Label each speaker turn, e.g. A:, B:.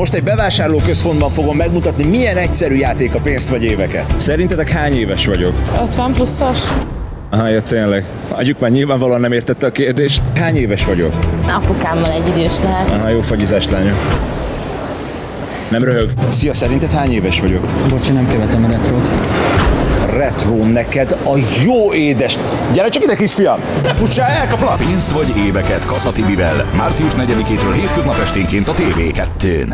A: Most egy bevásárlóközpontban fogom megmutatni, milyen egyszerű játék a pénzt vagy éveket. Szerintetek hány éves vagyok?
B: 50 pluszos.
A: Aha, jött tényleg. Adjuk már nyilvánvalóan nem értette a kérdést. Hány éves vagyok?
B: Apukámmal egy idős lehet.
A: Aha, jó fagyizás, lányom. Nem röhög. Szia, szerinted hány éves vagyok?
C: Bocsi, nem követem a retrót.
A: Retro neked a jó édes. Gyere csak ide, kisfiam! Ne fussál, elkaplak!
D: Pénzt vagy éveket Kassa Tibivel. Március 4-től hétköznap esténként a TV2-n.